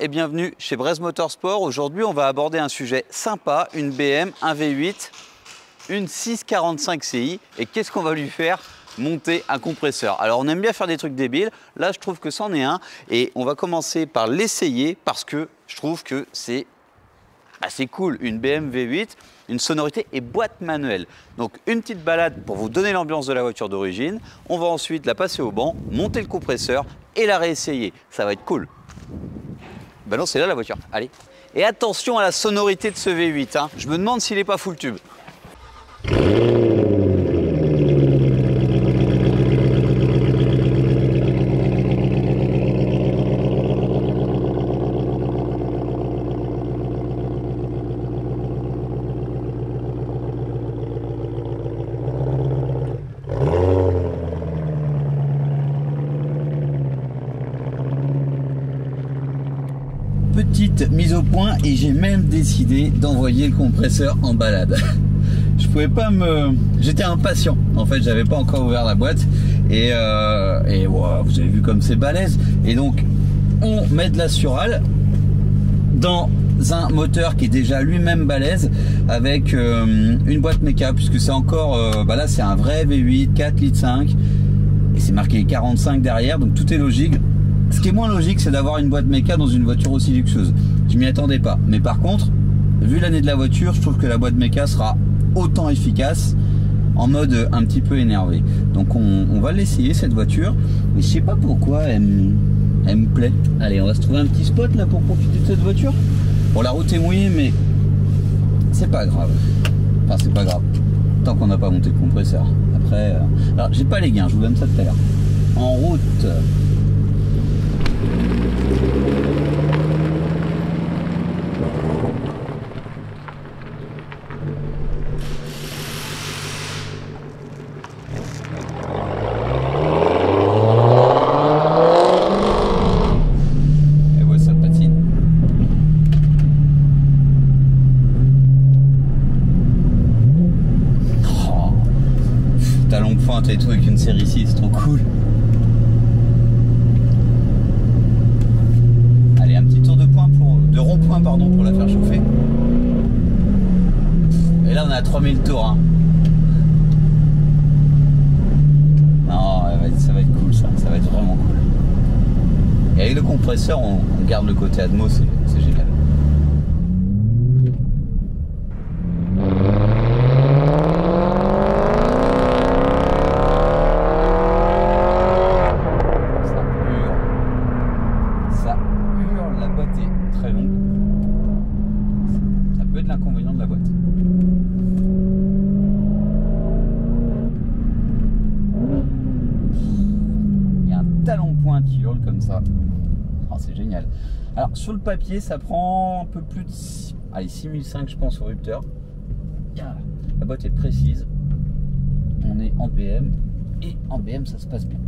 Et bienvenue chez Braise Motorsport. Aujourd'hui, on va aborder un sujet sympa, une BM, un V8, une 645 CI. Et qu'est-ce qu'on va lui faire monter un compresseur? Alors on aime bien faire des trucs débiles, là je trouve que c'en est un et on va commencer par l'essayer parce que je trouve que c'est assez cool, une BM V8, une sonorité et boîte manuelle. Donc une petite balade pour vous donner l'ambiance de la voiture d'origine, on va ensuite la passer au banc, monter le compresseur et la réessayer, ça va être cool. Ben non, c'est là la voiture. Allez. Et attention à la sonorité de ce V8. Hein. Je me demande s'il n'est pas full tube. petite mise au point et j'ai même décidé d'envoyer le compresseur en balade. Je pouvais pas me... J'étais impatient. En fait, j'avais pas encore ouvert la boîte. Et, euh, et vous avez vu comme c'est balèze. Et donc, on met de la surale dans un moteur qui est déjà lui-même balèze avec euh, une boîte méca puisque c'est encore euh, bah là c'est un vrai V8 4 litres 5 et c'est marqué 45 derrière donc tout est logique ce qui est moins logique, c'est d'avoir une boîte méca dans une voiture aussi luxueuse. Je m'y attendais pas. Mais par contre, vu l'année de la voiture, je trouve que la boîte méca sera autant efficace en mode un petit peu énervé. Donc on, va l'essayer cette voiture. Mais je sais pas pourquoi elle me, plaît. Allez, on va se trouver un petit spot là pour profiter de cette voiture. Bon, la route est mouillée, mais c'est pas grave. Enfin, c'est pas grave. Tant qu'on n'a pas monté le compresseur. Après, euh, alors j'ai pas les gains, je vous donne ça tout à. En route, tout avec une série 6, c'est trop cool. Allez, un petit tour de point pour de rond-point pardon pour la faire chauffer. Et là on à 3000 tours. Hein. Non, ça va être cool ça, ça va être vraiment cool. Et avec le compresseur, on, on garde le côté Atmos, c'est génial. Qui hurle comme ça. Oh, c'est génial. Alors sur le papier, ça prend un peu plus de allez, 6005 je pense au rupteur. La boîte est précise. On est en BM et en BM ça se passe bien.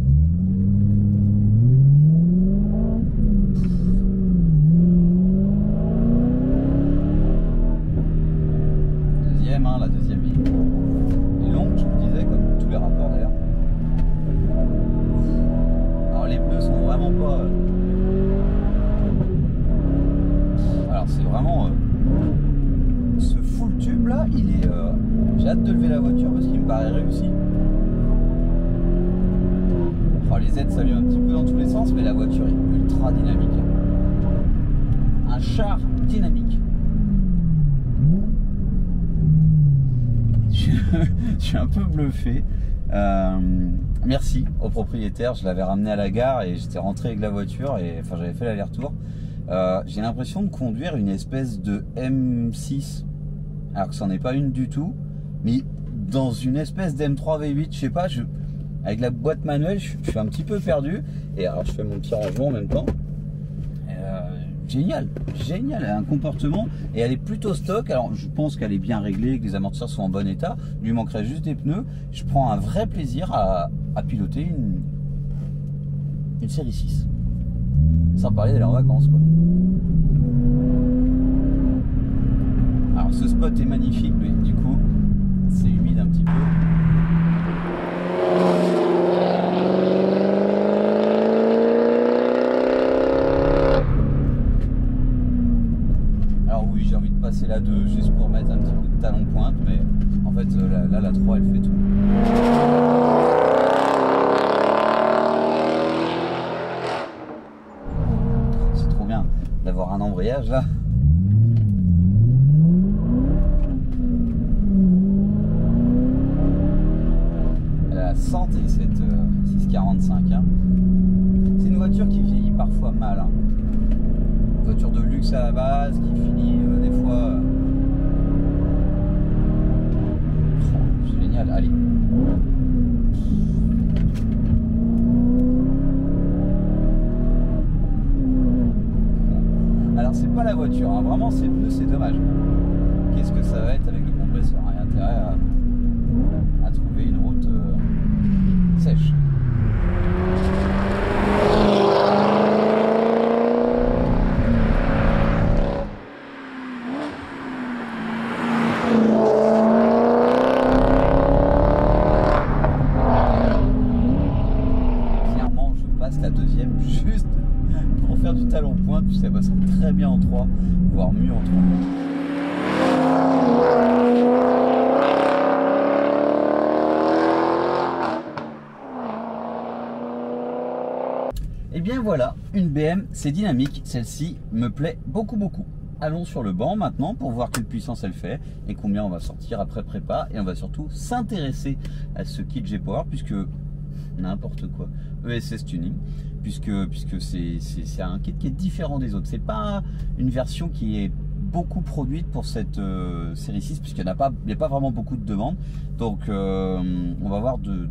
Je suis un peu bluffé. Euh, merci au propriétaire, je l'avais ramené à la gare et j'étais rentré avec la voiture et enfin j'avais fait l'aller-retour. Euh, j'ai l'impression de conduire une espèce de M6, alors que c'en est pas une du tout, mais dans une espèce d'M3 V8, je sais pas, avec la boîte manuelle, je, je, suis un petit peu perdu. Et alors je fais mon petit rangement en même temps génial, génial, elle a un comportement et elle est plutôt stock. Alors je pense qu'elle est bien réglée, que les amortisseurs sont en bon état. Lui manquerait juste des pneus. Je prends un vrai plaisir à, piloter une, une série 6. Sans parler d'aller en vacances. Alors ce spot est magnifique, mais du coup c'est humide un petit peu. oui, j'ai envie de passer la 2 juste pour mettre un petit coup de talon pointe, mais en fait, euh, là, là la 3, elle fait tout. C'est trop bien d'avoir un embrayage là. Voilà, une BM, c'est dynamique, celle-ci me plaît beaucoup beaucoup. Allons sur le banc maintenant pour voir quelle puissance elle fait et combien on va sortir après prépa et on va surtout s'intéresser à ce kit G-Power puisque n'importe quoi. ESS Tuning, puisque, puisque c'est un kit qui est différent des autres. C'est pas une version qui est beaucoup produite pour cette euh, série 6 puisqu'il n'y a, pas, a pas vraiment beaucoup de demandes. Donc euh, on va voir de,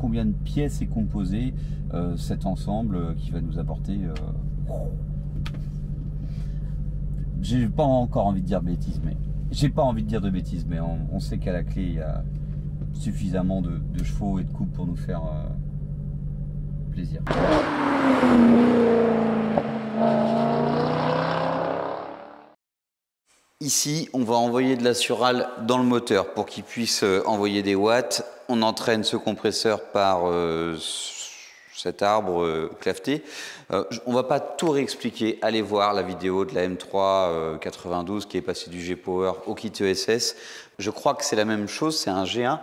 combien de pièces est composé euh, cet ensemble qui va nous apporter... j'ai pas encore envie de dire bêtises, mais j'ai pas envie de dire de bêtises, mais on, sait qu'à la clé il y a suffisamment de, chevaux et de coupes pour nous faire plaisir. Ici, on va envoyer de la surale dans le moteur pour qu'il puisse euh, envoyer des watts. On entraîne ce compresseur par euh, cet arbre euh, claveté. on va pas tout réexpliquer. Allez voir la vidéo de la M3 92 qui est passée du G-Power au kit ESS. Je crois que c'est la même chose, c'est un G1.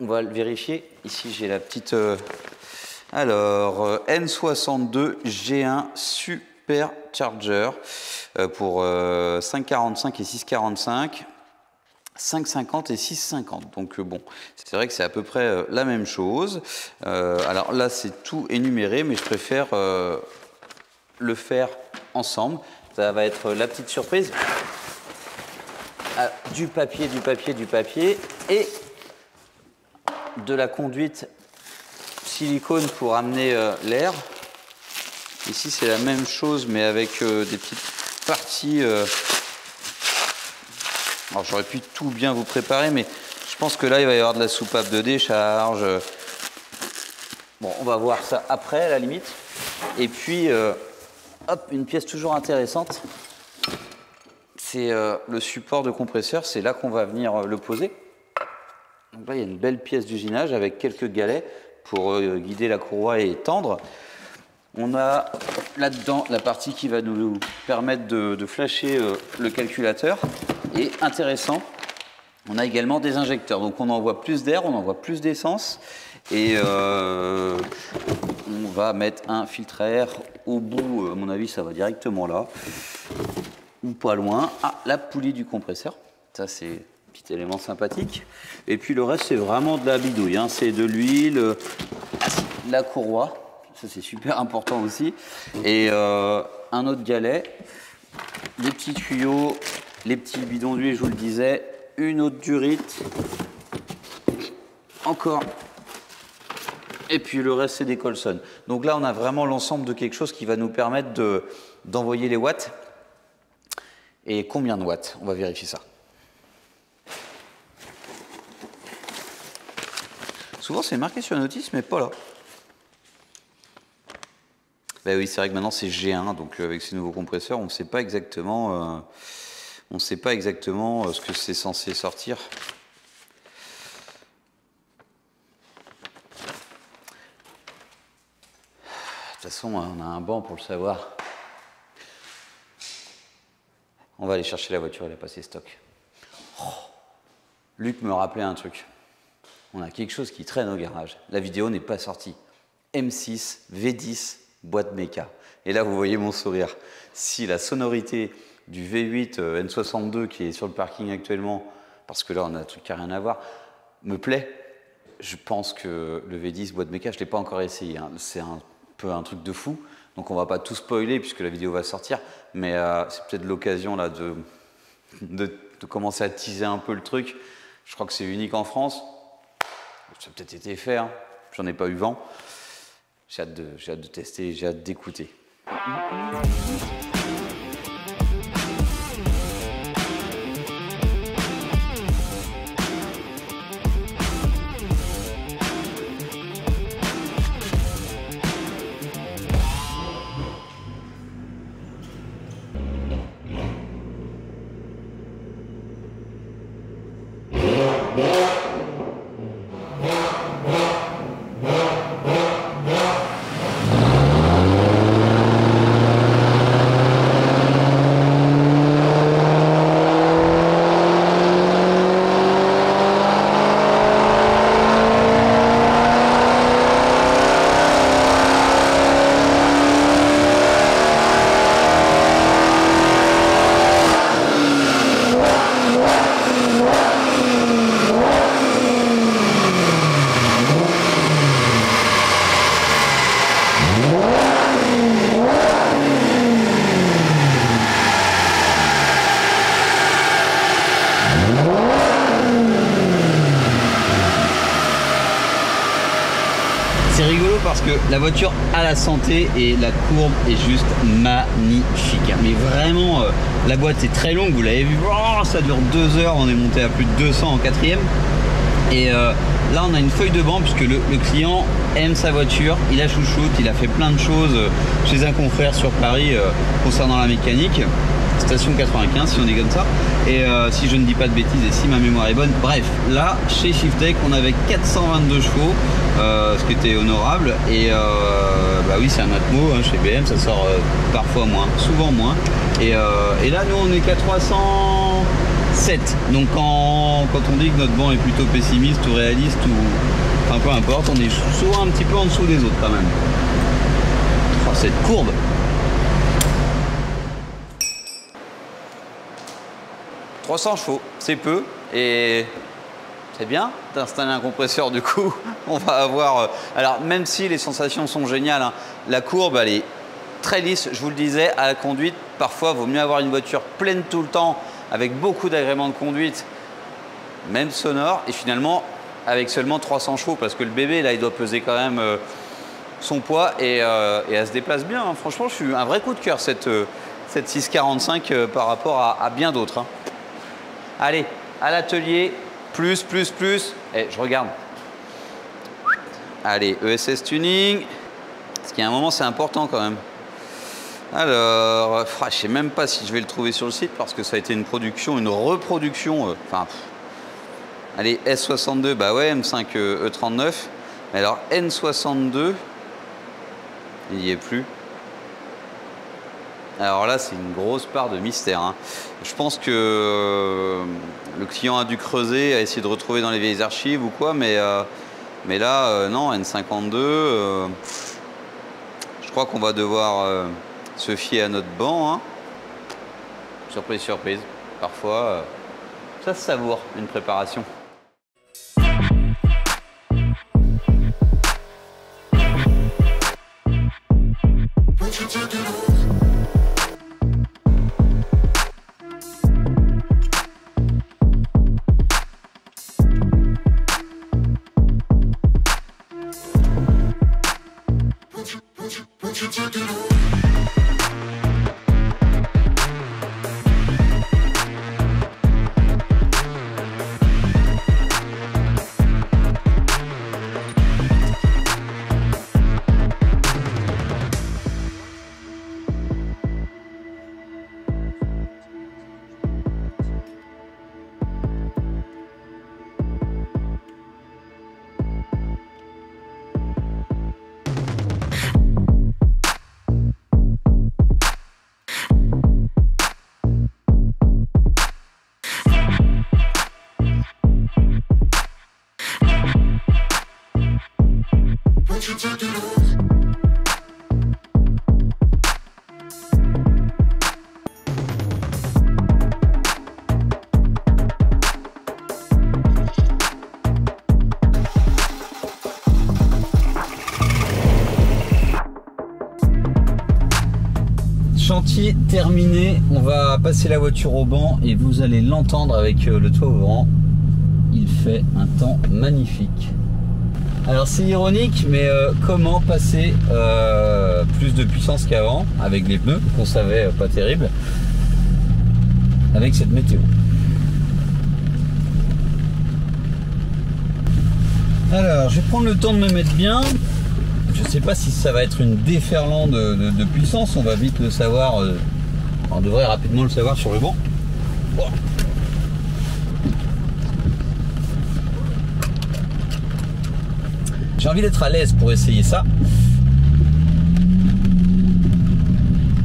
On va le vérifier. Ici, j'ai la petite alors, euh, N62 G1 Supercharger euh, pour 5,45 euh, et 6,45. 5,50 et 6,50. Donc bon, c'est vrai que c'est à peu près la même chose. alors là, c'est tout énuméré, mais je préfère le faire ensemble. Ça va être la petite surprise. Ah, du papier, du papier, du papier et de la conduite silicone pour amener euh, l'air. Ici, c'est la même chose, mais avec euh, des petites parties. Euh. Alors, j'aurais pu tout bien vous préparer, mais je pense que là, il va y avoir de la soupape de décharge. Bon, on va voir ça après, à la limite. Et puis, hop, une pièce toujours intéressante. C'est le support de compresseur. C'est là qu'on va venir le poser. Donc là, il y a une belle pièce d'usinage avec quelques galets pour euh, guider la courroie et tendre. On a là-dedans la partie qui va nous permettre de, flasher euh, le calculateur. Et intéressant, on a également des injecteurs. Donc on envoie plus d'air, on envoie plus d'essence. Et euh, on va mettre un filtre à air au bout, à mon avis ça va directement là, ou pas loin. Ah, la poulie du compresseur, ça c'est Petit élément sympathique. Et puis le reste, c'est vraiment de la bidouille. Hein. C'est de l'huile, la courroie, ça c'est super important aussi. Et euh, un autre galet, des petits tuyaux, les petits bidons d'huile, je vous le disais, une autre durite, encore. Et puis le reste, c'est des Colson. Donc là, on a vraiment l'ensemble de quelque chose qui va nous permettre d'envoyer les watts. Et combien de watts? On va vérifier ça. Souvent, c'est marqué sur la notice, mais pas là. Ben oui, c'est vrai que maintenant c'est G1, donc euh, avec ces nouveaux compresseurs, on ne sait pas exactement, euh, sait pas exactement euh, ce que c'est censé sortir. De toute façon, on a un banc pour le savoir. On va aller chercher la voiture, elle a passé stock. Oh, Luc me rappelait un truc on a quelque chose qui traîne au garage. La vidéo n'est pas sortie. M6 V10 boîte méca. Et là, vous voyez mon sourire. Si la sonorité du V8 euh, N62 qui est sur le parking actuellement, parce que là, on a un truc qui n'a rien à voir, me plaît, je pense que le V10 boîte méca, je ne l'ai pas encore essayé. Hein. C'est un peu un truc de fou. Donc on va pas tout spoiler puisque la vidéo va sortir, mais euh, c'est peut-être l'occasion là de, de, commencer à teaser un peu le truc. Je crois que c'est unique en France. Ça a peut-être été fait, hein. j'en ai pas eu vent. J'ai hâte, de tester, j'ai hâte d'écouter. La voiture a la santé et la courbe est juste magnifique. Mais vraiment, euh, la boîte est très longue, vous l'avez vu, oh, ça dure deux heures, on est monté à plus de 200 en quatrième. Et euh, là, on a une feuille de banc puisque le, client aime sa voiture, il a chouchoute, il a fait plein de choses euh, chez un confrère sur Paris concernant la mécanique station 95 si on dit comme ça. Et si je ne dis pas de bêtises et si ma mémoire est bonne. Bref, là, chez Shiftech, on avait 422 chevaux, euh, ce qui était honorable. Et euh, bah oui, c'est un Atmo hein, chez BM, ça sort parfois moins, souvent moins. Et, là, nous, on est qu'à 307. Donc quand, on dit que notre banc est plutôt pessimiste ou réaliste ou enfin peu importe, on est souvent un petit peu en dessous des autres quand même. Oh, cette courbe 300 chevaux, c'est peu et bien d'installer un compresseur du coup. On va avoir. Euh, alors même si les sensations sont géniales, hein, la courbe elle est très lisse. Je vous le disais, à la conduite, parfois vaut mieux avoir une voiture pleine tout le temps avec beaucoup d'agréments de conduite, même sonore, et finalement avec seulement 300 chevaux parce que le bébé là il doit peser quand même euh, son poids euh, et, elle se déplace bien. Hein. Franchement, je suis un vrai coup de cœur cette, cette 645 par rapport à, bien d'autres. Hein. Allez, à l'atelier, plus, plus, plus. Et je regarde. Allez, ESS Tuning. Parce qu'il y a un moment, c'est important quand même. Alors, je ne sais même pas si je vais le trouver sur le site parce que ça a été une production, une reproduction. Euh, enfin, allez, S62, bah ouais, M5 E39. E Mais alors, N62, il n'y est plus. Alors là, c'est une grosse part de mystère. Hein. Je pense que euh, le client a dû creuser, a essayé de retrouver dans les vieilles archives ou quoi, mais, euh, là, euh, non, N52, je crois qu'on va devoir se fier à notre banc. Hein. Surprise, surprise. Parfois, ça se savoure, une préparation. Terminé, on va passer la voiture au banc et vous allez l'entendre avec euh, le toit ouvrant. Il fait un temps magnifique. Alors c'est ironique, mais euh, comment passer euh, plus de puissance qu'avant avec les pneus qu'on savait pas terrible avec cette météo? Alors je vais prendre le temps de me mettre bien. Je sais pas si ça va être une déferlante de, puissance, on va vite le savoir. Euh, on devrait rapidement le savoir sur le banc. J'ai envie d'être à l'aise pour essayer ça.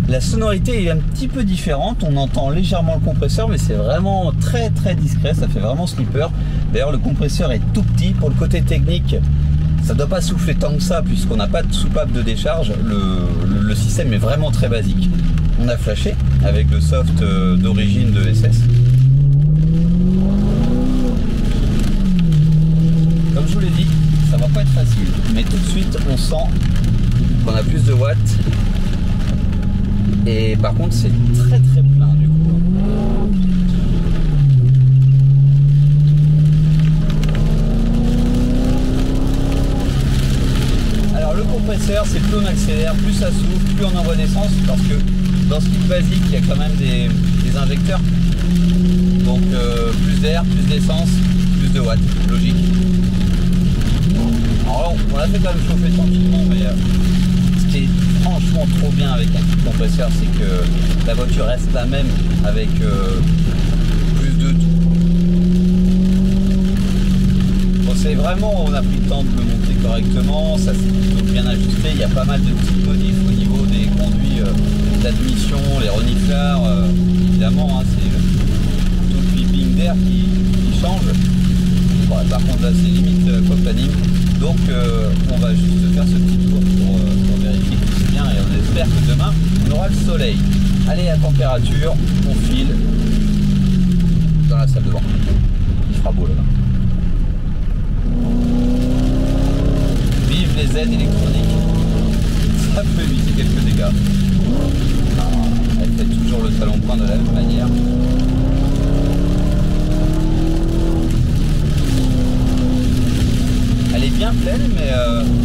La sonorité est un petit peu différente, on entend légèrement le compresseur mais c'est vraiment très très discret, ça fait vraiment slipper. D'ailleurs le compresseur est tout petit, pour le côté technique ça ne doit pas souffler tant que ça puisqu'on n'a pas de soupape de décharge, le, système est vraiment très basique. On a flashé avec le soft euh, d'origine de SS. Comme je vous l'ai dit, ça va pas être facile, mais tout de suite on sent qu'on a plus de watts. Et par contre c'est très très plein du coup. Alors le compresseur c'est plus on accélère, plus ça souffle, plus on envoie d'essence parce que dans ce kit basique il y a quand même des, injecteurs. Donc euh, plus d'air, plus d'essence, plus de watts, logique. Alors on l'a fait quand même chauffer tranquillement, mais euh, ce qui est franchement trop bien avec un petit compresseur, c'est que la voiture reste la même avec euh, plus de tout. Bon, c'est vraiment, on a pris le temps de le monter correctement, ça s'est bien ajusté, il y a pas mal de petits modifs au niveau des conduits euh, d'admission, les renifleurs, évidemment, hein, c'est tout le clipping d'air qui, change. par contre là c'est limite euh, donc euh, on va juste faire ce petit tour pour, euh, vérifier que c'est bien et on espère que demain on aura le soleil. Allez à température, on file dans la salle de bain. Il fera beau là-bas. Aides électroniques. Ça peut éviter quelques dégâts. Ah, elle fait toujours le salon point de la même manière. bien pleine, mais euh...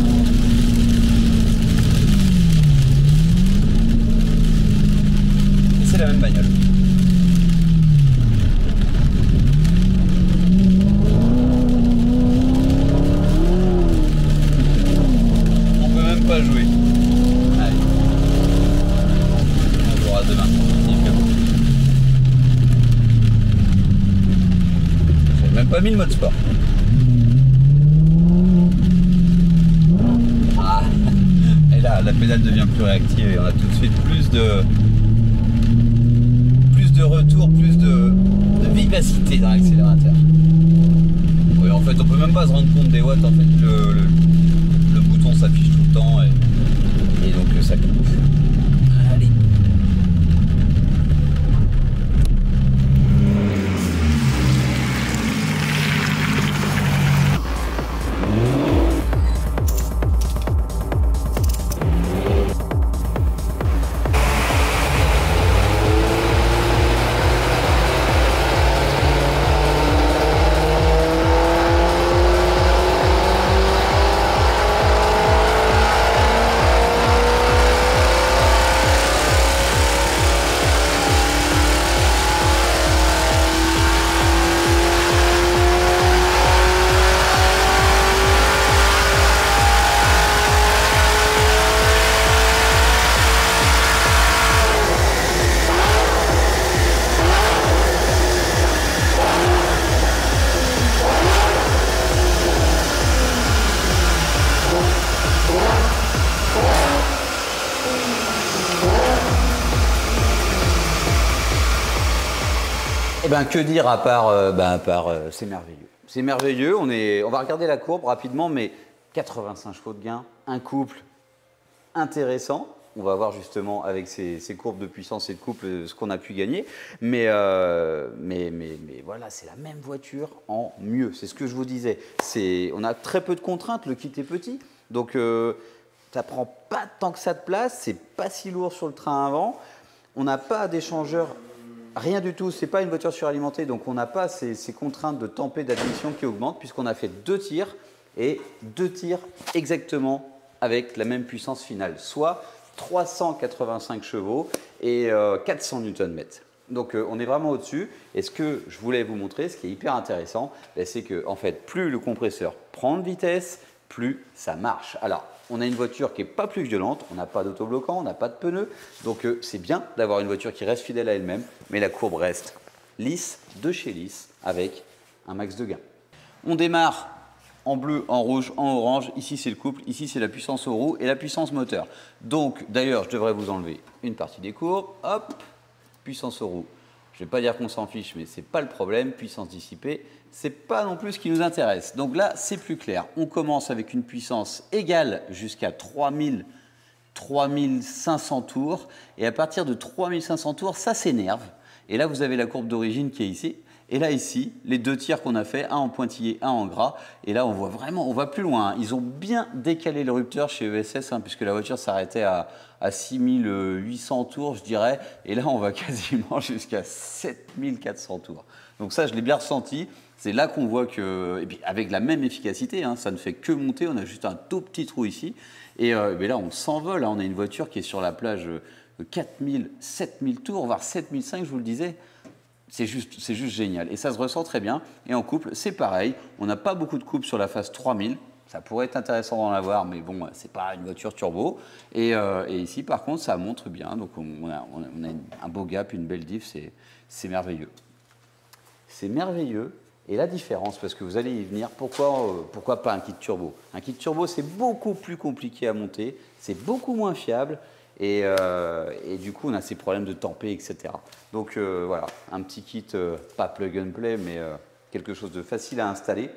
ben, que dire à part, euh, ben, euh, c'est merveilleux. C'est merveilleux, on, est, on va regarder la courbe rapidement, mais 85 chevaux de gain, un couple intéressant. On va voir justement avec ces, courbes de puissance et de couple euh, ce qu'on a pu gagner. Mais, mais, mais, mais, voilà, c'est la même voiture en mieux. C'est ce que je vous disais. On a très peu de contraintes, le kit est petit. Donc ça prend pas tant que ça de place, c'est pas si lourd sur le train avant. On n'a pas d'échangeur, rien du tout. C'est pas une voiture suralimentée, donc on n'a pas ces, contraintes de tempête d'admission qui augmentent, puisqu'on a fait deux tirs et deux tirs exactement avec la même puissance finale, soit 385 chevaux et 400 euh, Nm. Donc euh, on est vraiment au-dessus. Et ce que je voulais vous montrer, ce qui est hyper intéressant, ben, c'est que en fait, plus le compresseur prend de vitesse, plus ça marche. Alors, on a une voiture qui n'est pas plus violente, on n'a pas d'autobloquant, on n'a pas de pneus. Donc euh, c'est bien d'avoir une voiture qui reste fidèle à elle-même, mais la courbe reste lisse, de chez lisse, avec un max de gain. On démarre en bleu, en rouge, en orange. Ici, c'est le couple. Ici, c'est la puissance aux roues et la puissance moteur. Donc, d'ailleurs, je devrais vous enlever une partie des courbes. Hop, puissance aux roues. Je ne vais pas dire qu'on s'en fiche, mais ce n'est pas le problème. Puissance dissipée, ce n'est pas non plus ce qui nous intéresse. Donc là, c'est plus clair. On commence avec une puissance égale jusqu'à 3000 3500 tours. Et à partir de 3500 tours, ça s'énerve. Et là, vous avez la courbe d'origine qui est ici. Et là, ici, les deux tirs qu'on a fait, un en pointillé, un en gras. Et là, on voit vraiment, on va plus loin. Hein. Ils ont bien décalé le rupteur chez ESS, hein, puisque la voiture s'arrêtait à, à 6800 tours, je dirais. Et là, on va quasiment jusqu'à 7400 tours. Donc ça, je l'ai bien ressenti. C'est là qu'on voit que, et puis avec la même efficacité, hein, ça ne fait que monter. On a juste un tout petit trou ici. Et euh, là, on s'envole. On a une voiture qui est sur la plage de 4000, 7000 tours, voire 7005, je vous le disais c'est juste, juste génial. Et ça se ressent très bien. Et en couple, c'est pareil. On n'a pas beaucoup de couple sur la phase 3000. Ça pourrait être intéressant d'en avoir, mais bon, c'est pas une voiture turbo. Et, euh, ici, par contre, ça montre bien. Donc, on a, un beau gap, une belle diff. C'est merveilleux. C'est merveilleux. Et la différence, parce que vous allez y venir, pourquoi, euh, pourquoi pas un kit turbo? Un kit turbo, c'est beaucoup plus compliqué à monter, c'est beaucoup moins fiable, euh, et, du coup, on a ces problèmes de tempé, etc. Donc euh, voilà, un petit kit, euh, pas plug and play, mais quelque chose de facile à installer,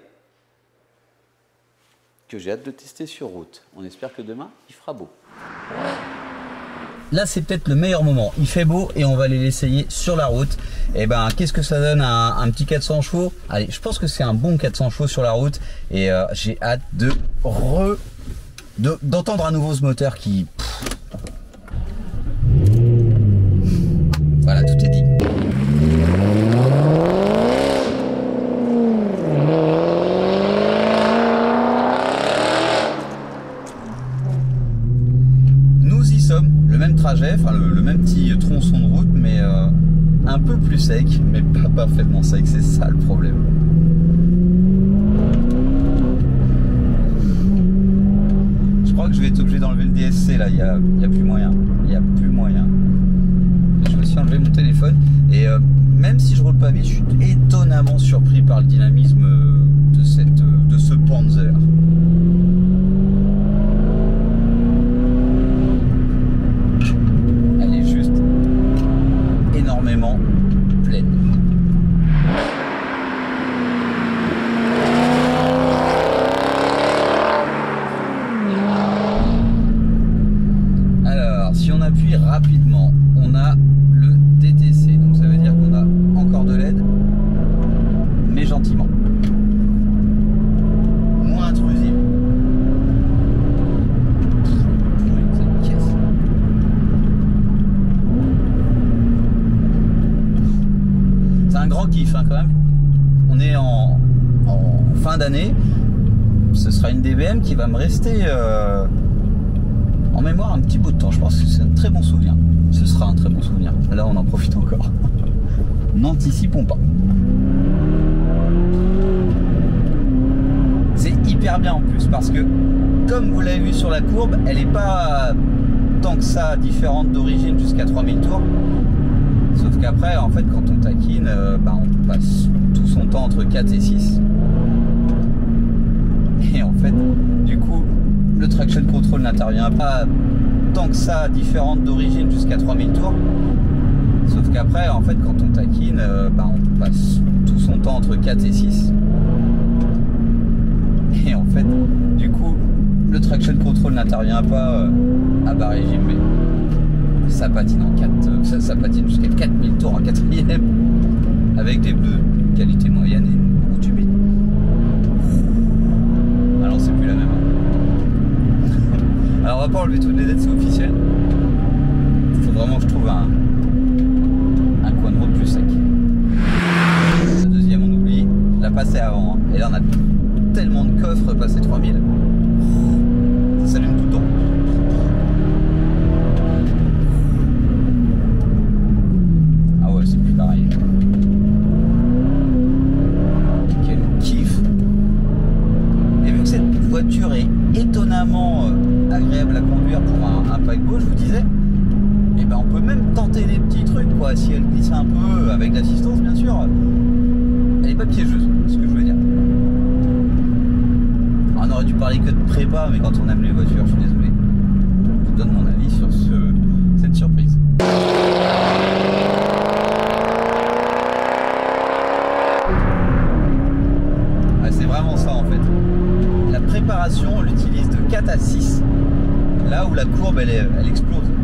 que j'ai hâte de tester sur route. On espère que demain, il fera beau. Là, c'est peut-être le meilleur moment. Il fait beau et on va aller l'essayer sur la route. Et eh ben, qu'est-ce que ça donne un, petit 400 chevaux? Allez, je pense que c'est un bon 400 chevaux sur la route. Et j'ai hâte de d'entendre à nouveau ce moteur qui en plus parce que, comme vous l'avez vu sur la courbe, elle n'est pas tant que ça différente d'origine jusqu'à 3000 tours. Sauf qu'après, en fait, quand on taquine, euh, bah, on passe tout son temps entre 4 et 6. Et en fait, du coup, le traction control n'intervient pas tant que ça différente d'origine jusqu'à 3000 tours. Sauf qu'après, en fait, quand on taquine, euh, bah, on passe tout son temps entre 4 et 6. traction control n'intervient pas euh, à barre GP, ça patine en 4, euh, ça, patine jusqu'à 4000 tours en quatrième avec des pneus de qualité moyenne et une route humide. Alors c'est plus la même. Hein. Alors on va pas enlever toutes les dettes, c'est officiel. Faut vraiment que je trouve un, un coin de route plus sec. La deuxième on oublie, la passer avant. Hein. Et là on a tellement de coffres passé 3000.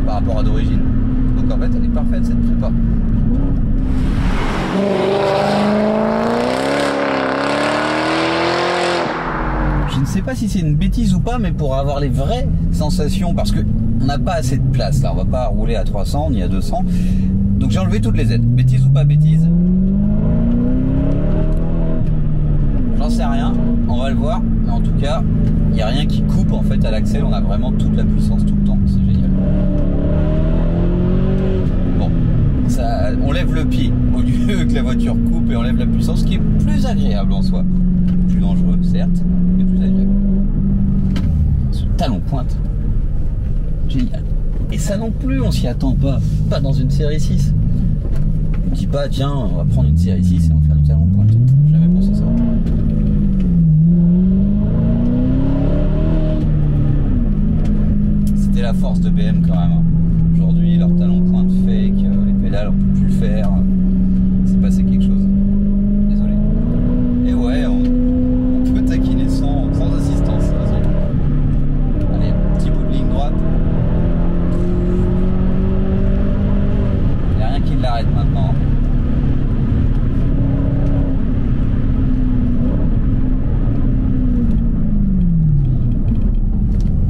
Par rapport à d'origine. Donc en fait, elle est parfaite cette prépa. Je ne sais pas si c'est une bêtise ou pas, mais pour avoir les vraies sensations, parce que on n'a pas assez de place là, on va pas rouler à 300 ni à 200. Donc j'ai enlevé toutes les aides. Bêtise ou pas bêtise? J'en sais rien, on va le voir. Mais en tout cas, il n'y a rien qui coupe en fait à l'axel, on a vraiment toute la puissance tout le temps, c'est génial. Bon, on lève le pied au lieu que la voiture coupe et on lève la puissance, ce qui est plus agréable en soi. Plus dangereux, certes, mais plus agréable. Ce talon pointe, génial. Et ça non plus, on s'y attend pas, pas dans une série 6. On dit pas, tiens, on va prendre une série 6 et on va faire du talon pointe. Jamais pensé ça. C'était la force de BM quand même. Aujourd'hui, leur talon les pédales, on peut plus le faire. C'est passé quelque chose. Désolé. Et ouais, on, on peut taquiner sans, sans assistance. Allez, petit bout de ligne droite. Il n'y a rien qui l'arrête maintenant.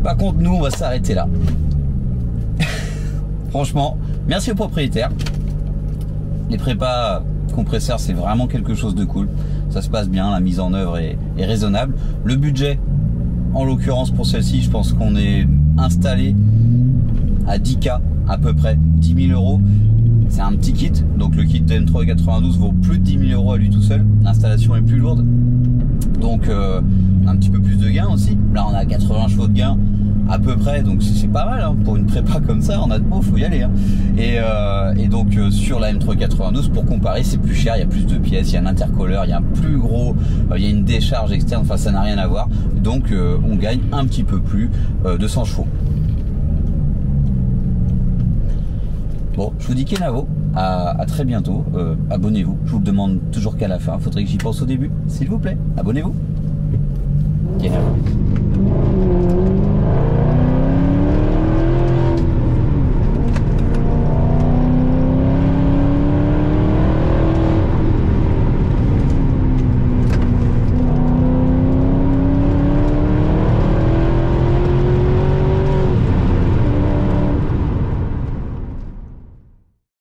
Par contre, nous, on va s'arrêter là. Franchement, merci au propriétaire. Les prépas compresseurs, c'est vraiment quelque chose de cool. Ça se passe bien, la mise en œuvre est, raisonnable. Le budget, en l'occurrence pour celle-ci, je pense qu'on est installé à 10K à peu près, 10 000 euros. C'est un petit kit, donc le kit de M3 92 vaut plus de 10 000 euros à lui tout seul. L'installation est plus lourde, donc euh, un petit peu plus de gain aussi. Là, on a 80 chevaux de gain à peu près, donc c'est pas mal hein. pour une prépa comme ça. On a de beau, faut y aller. Hein. Et, euh, et, donc euh, sur la M3 92, pour comparer, c'est plus cher. Il y a plus de pièces, il y a un intercolleur, il y a un plus gros, euh, il y a une décharge externe. Enfin, ça n'a rien à voir. Donc on gagne un petit peu plus de 100 chevaux. Bon, je vous dis Kenavo, à, très bientôt. Abonnez-vous. Je vous le demande toujours qu'à la fin. Faudrait que j'y pense au début. S'il vous plaît, abonnez-vous.